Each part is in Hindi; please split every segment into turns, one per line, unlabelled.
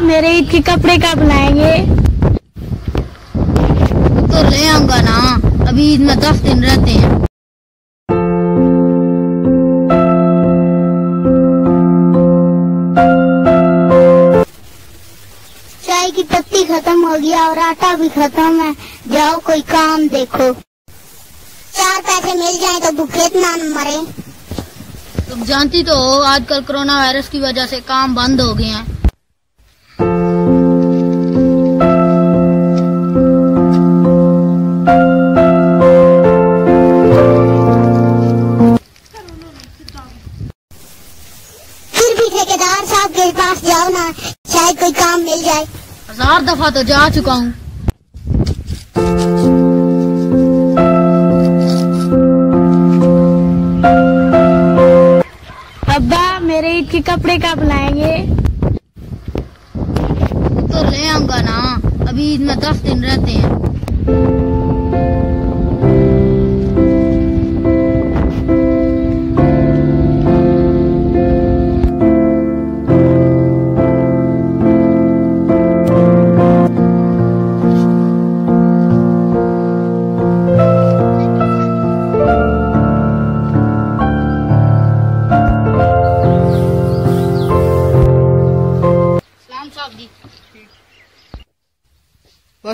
मेरे ईद के कपड़े कब लाएँगे?
तो ले आऊँगा ना। अभी ईद में दस दिन रहते हैं।
चाय की पत्ती खत्म हो गया और आटा भी खत्म है। जाओ कोई काम देखो। चार पैसे मिल जाए तो भूखे ना मरे।
तुम जानती तो हो आजकल कोरोना वायरस की वजह से काम बंद हो गए हैं।
ठेकेदार साहब के पास जाओ ना शायद कोई काम मिल जाए।
हज़ार दफ़ा तो जा चुका हूँ।
अब्बा मेरे ईद के कपड़े कब लाएँगे?
तो ले आऊँगा ना अभी ईद में दस दिन रहते हैं।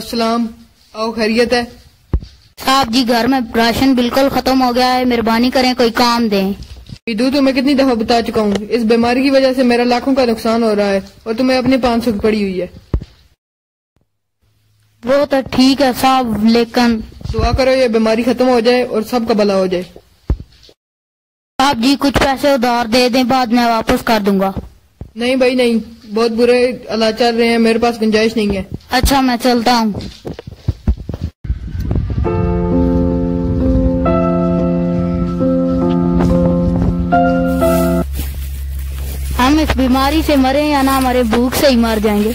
वसलाम आओ खैरियत है।
साहब जी घर में राशन बिल्कुल खत्म हो गया है मेहरबानी करें कोई काम दें।
विदू तुम्हें कितनी दफ़ा बता चुका हूँ इस बीमारी की वजह से मेरा लाखों का नुकसान हो रहा है और तुम्हें अपने पाँच सौ की पड़ी हुई है।
वो तो ठीक है साहब लेकिन
दुआ करो ये बीमारी खत्म हो जाए और सबका भला हो जाए।
साहब जी कुछ पैसे उधार दे दें बाद में वापस कर दूँगा।
नहीं भाई नहीं। बहुत बुरे हालात चल रहे हैं मेरे पास गुंजाइश नहीं है।
अच्छा मैं चलता हूँ। हम इस बीमारी से मरे या ना मरे भूख से ही मर जाएँगे।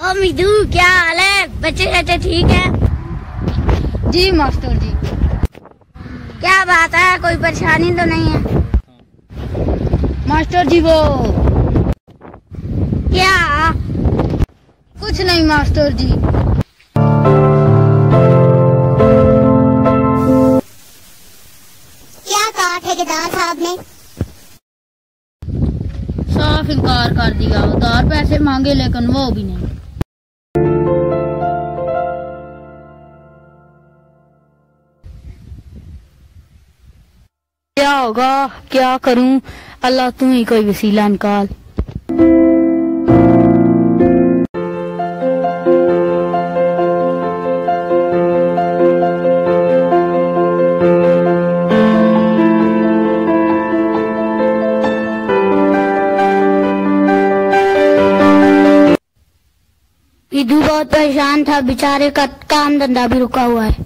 ओ मिदू क्या हाल है? बच्चे बच्चे ठीक है?
जी मास्टर जी।
क्या बात है कोई परेशानी तो नहीं है?
मास्टर जी वो
क्या?
कुछ नहीं मास्टर जी।
क्या कहा ठेकेदार साहब ने?
साफ़ इनकार कर दिया। उधार पैसे मांगे लेकिन वो भी नहीं। होगा? क्या करूँ? अल्लाह तू ही कोई वसीला निकाल।
विदू बहुत परेशान था। बेचारे का काम धंधा भी रुका हुआ है।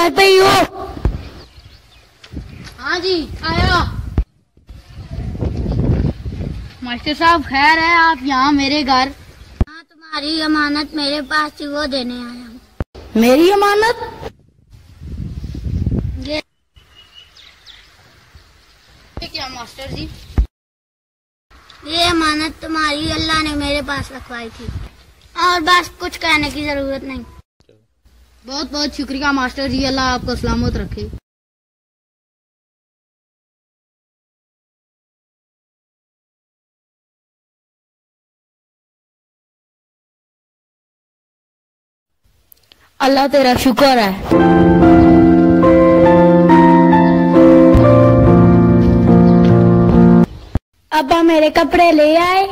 घर पे ही हो।
हाँ जी आया। मास्टर साहब खैर है आप यहाँ मेरे घर?
हाँ तुम्हारी अमानत मेरे पास थी वो देने आया हूँ।
मेरी अमानत?
ये
ये क्या मास्टर जी?
ये अमानत तुम्हारी अल्लाह ने मेरे पास रखवाई थी। और बस कुछ कहने की ज़रूरत नहीं।
बहुत बहुत शुक्रिया मास्टर जी अल्लाह आपको सलामत रखे। अल्लाह तेरा शुक्र है।
अब्बा मेरे कपड़े ले आए।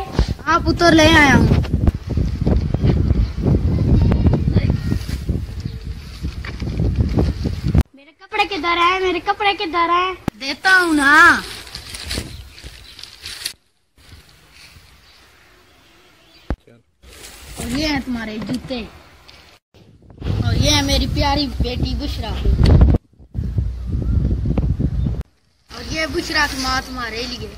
हाँ पुत्र ले आया हूँ
मेरे कपड़े किधर है, मेरे कपड़े किधर है।
देता हूँ ना। और ये है तुम्हारे जूते। और ये है मेरी प्यारी बेटी बुशरा। और ये बुशरा तुम्हारे लिए।